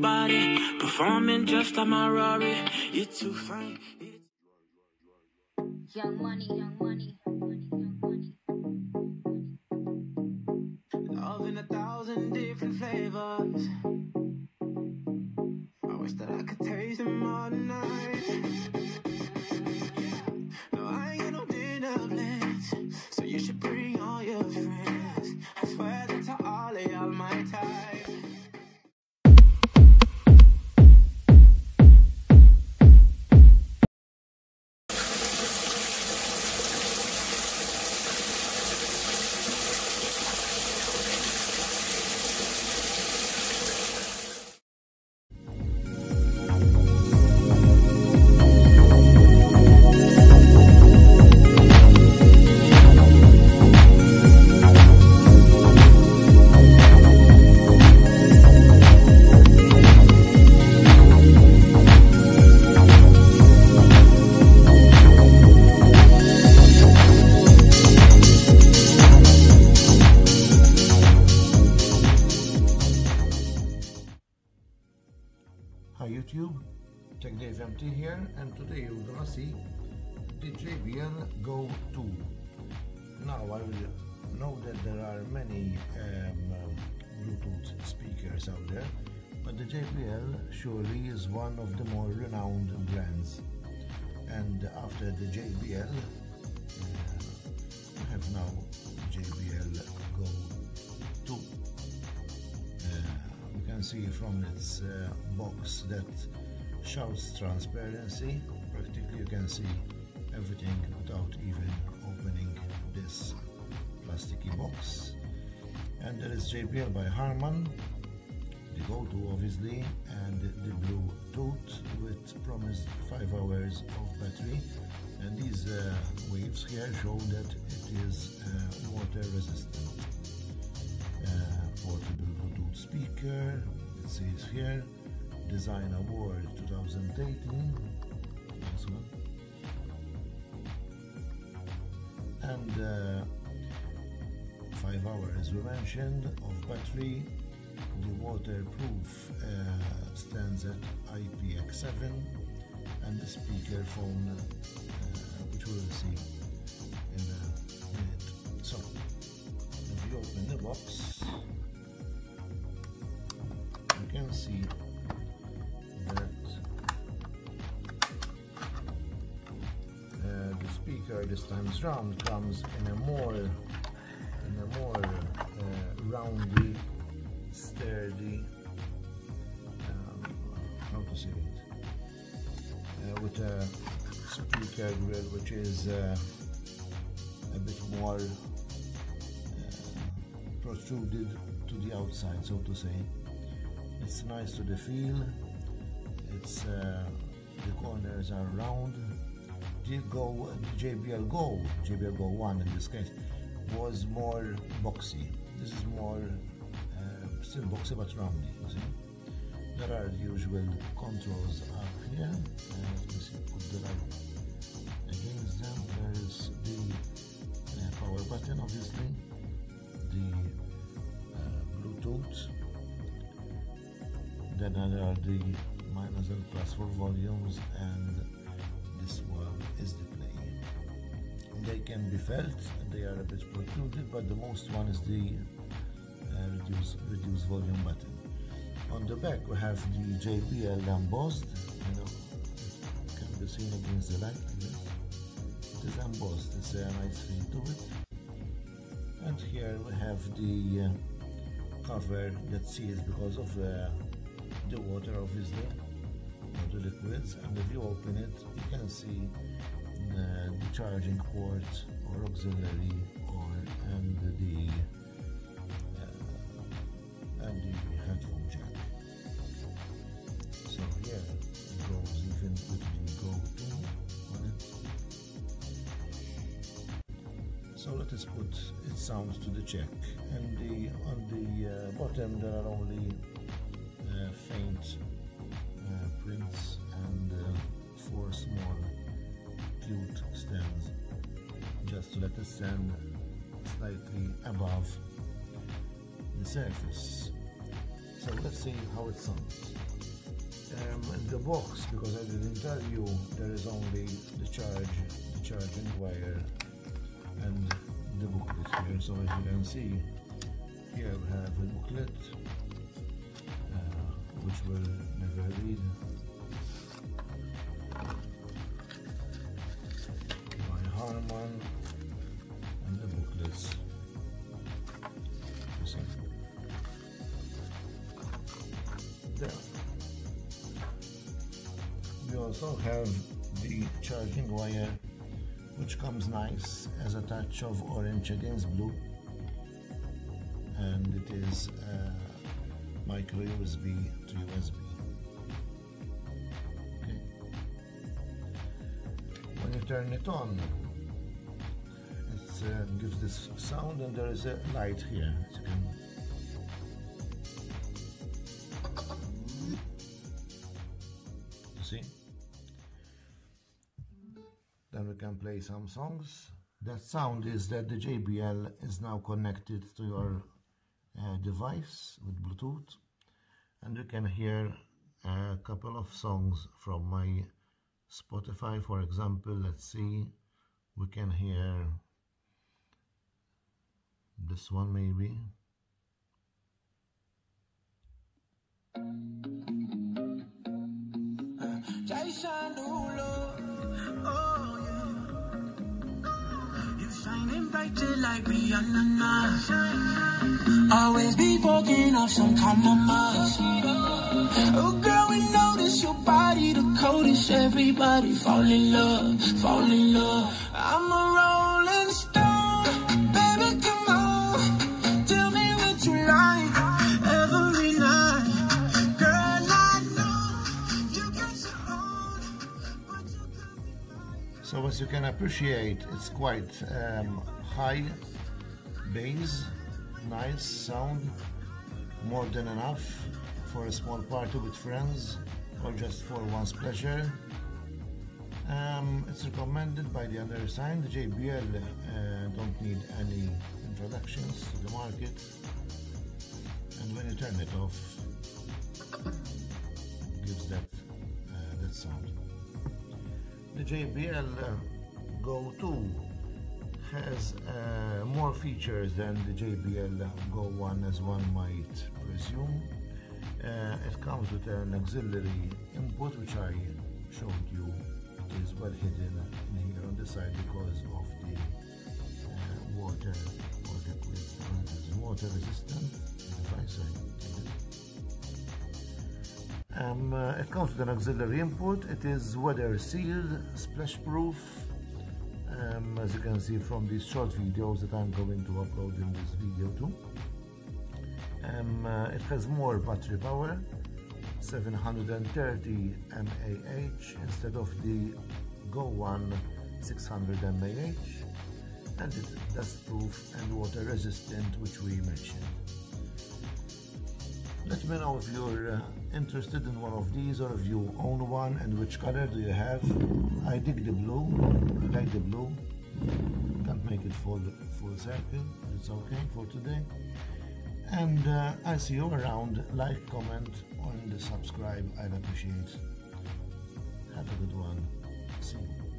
body, performing just like my Rari. You're too fine. Young money, young money, young money, young money. Love in a thousand different flavors. I wish that I could taste them all night. Here and today we're gonna see the JBL Go 2. Now I know that there are many um, Bluetooth speakers out there but the JBL surely is one of the more renowned brands and after the JBL uh, we have now JBL Go 2 uh, you can see from its uh, box that shouts transparency. Practically you can see everything without even opening this plasticky box. And there is JBL by Harman the go-to obviously and the Bluetooth with promised 5 hours of battery. And these uh, waves here show that it is uh, water resistant. Uh, portable Bluetooth speaker. It says here, Design Award 2018. Nice one. And uh, five hours we mentioned of battery. The waterproof uh, stands at IPX7 and the speaker phone, uh, which we will see in a minute. So, if you open the box, you can see this time round comes in a more in a more uh, roundy, sturdy, um, how to say it, uh, with a speaker grill which is uh, a bit more protruded to the outside, so to say. It's nice to the feel. It's uh, the corners are round. Go, JBL Go, JBL Go One in this case, was more boxy. This is more uh, still boxy but roundy. You see, there are the usual controls up here. Uh, let me see, put the light against them. There is the uh, power button, obviously the uh, Bluetooth. Then there are the minus and plus for volumes, and this one is the play. They can be felt, they are a bit protruded, but the most one is the uh, reduce reduce volume button. On the back we have the JBL embossed, you know, can be seen against the light. It is embossed, it's a nice feel to it and here we have the uh, cover that seals because of uh, the water obviously the liquids and if you open it you can see uh, the charging port or auxiliary or and the uh, and the headphone jack. So here it goes even with the go on it. So let us put its sound to the check. And the on the uh, bottom there are only uh, faint prints and uh, four small cute stands. Just to let it stand slightly above the surface. So let's see how it sounds. Um, the box because I didn't tell you there is only the charge the charging wire and the booklet here. So as you can see here we have a booklet uh, which will my Harman and the booklets you see there we also have the charging wire which comes nice as a touch of orange against blue. And it is uh, micro USB to USB turn it on. It uh, gives this sound and there is a light here. You see? Then we can play some songs. That sound is that the JBL is now connected to your uh, device with Bluetooth. And you can hear a couple of songs from my Spotify for example let's see we can hear this one maybe. Jason Always be fucking up some compromise. Oh, girl, we notice your body the coldest. Everybody fall in love, fall in love. I'm a rolling stone. Baby, come on. Tell me what you like every night. So as you can appreciate, it's quite um, high bass, nice sound, more than enough for a small party with friends or just for one's pleasure. Um, it's recommended by the other side. The JBL uh, don't need any introductions to the market. And when you turn it off, it gives that uh, that sound. The JBL uh, Go 2 has uh, more features than the JBL Go 1 as one might presume. Uh, it comes with an auxiliary input which I showed you. It is well hidden in here on the side because of the uh, water or water resistant device. Um, uh, it comes with an auxiliary input. It is weather sealed, splash proof. Um, as you can see from these short videos that I'm going to upload in this video too. Um, uh, it has more battery power, 730 mAh instead of the Go One 600 mAh, and it is dust proof and water resistant, which we mentioned. Let me know if you're uh, interested in one of these or if you own one and which color do you have. I dig the blue, I like the blue. Can't make it full, full circle, it's okay for today. And uh, I see you around. Like, comment, and subscribe. I'd appreciate. Have a good one. See you.